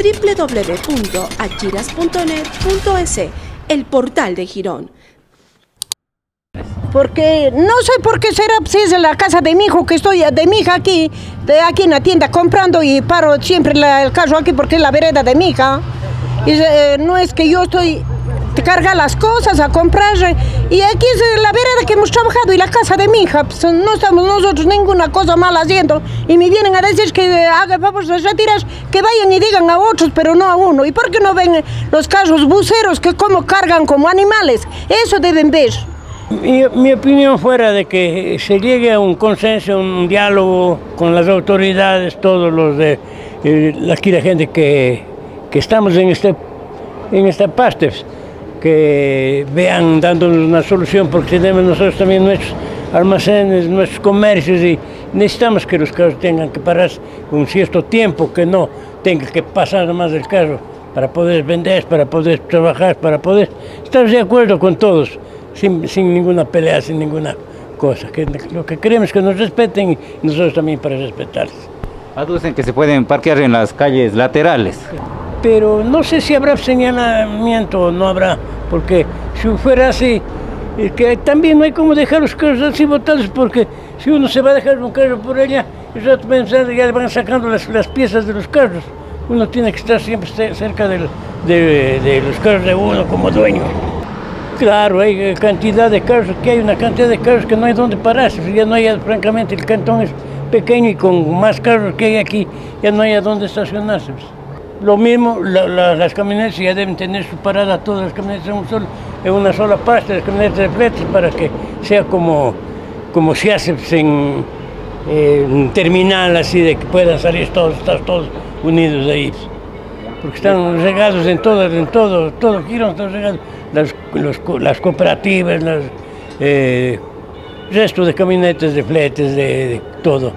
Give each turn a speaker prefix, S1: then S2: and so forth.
S1: www.achiras.net.es, el portal de Girón.
S2: Porque no sé por qué será, si es la casa de mi hijo, que estoy de mi hija aquí, de aquí en la tienda comprando y paro siempre el carro aquí porque es la vereda de mi hija. Y eh, no es que yo estoy carga las cosas a comprar y aquí es la vereda que hemos trabajado y la casa de mi hija pues, no estamos nosotros ninguna cosa mal haciendo y me vienen a decir que haga favor de retiras que vayan y digan a otros pero no a uno. Y por qué no ven los carros buceros que como cargan como animales eso deben ver.
S3: Mi, opinión fuera de que se llegue a un consenso, un diálogo con las autoridades, todos los de eh, aquí la gente que, que estamos en este en esta parte que vean dándonos una solución, porque tenemos nosotros también nuestros almacenes, nuestros comercios y necesitamos que los carros tengan que parar un cierto tiempo, que no tenga que pasar más el carro para poder vender, para poder trabajar, para poder estar de acuerdo con todos, sin, sin ninguna pelea, sin ninguna cosa. Que lo que queremos es que nos respeten y nosotros también para respetarles.
S4: Aducen que se pueden parquear en las calles laterales
S3: pero no sé si habrá señalamiento o no habrá, porque si fuera así, también no hay como dejar los carros así botados, porque si uno se va a dejar un carro por allá, ya le van sacando las, piezas de los carros. Uno tiene que estar siempre cerca de, los carros de uno como dueño. Claro, hay cantidad de carros, que hay una cantidad de carros que no hay donde pararse, ya no hay, francamente, el cantón es pequeño y con más carros que hay aquí, ya no hay a dónde estacionarse. Lo mismo, las camionetas ya deben tener su parada, todas las camionetas en, un solo, en una sola parte, las camionetas de fletes, para que sea como, como se hace en, un terminal, así de que puedan salir todos, estar todos unidos ahí. Porque están regados en todo, en todo, todo Girón están regados. Las, las cooperativas, los eh, restos de camionetas, de fletes, de todo.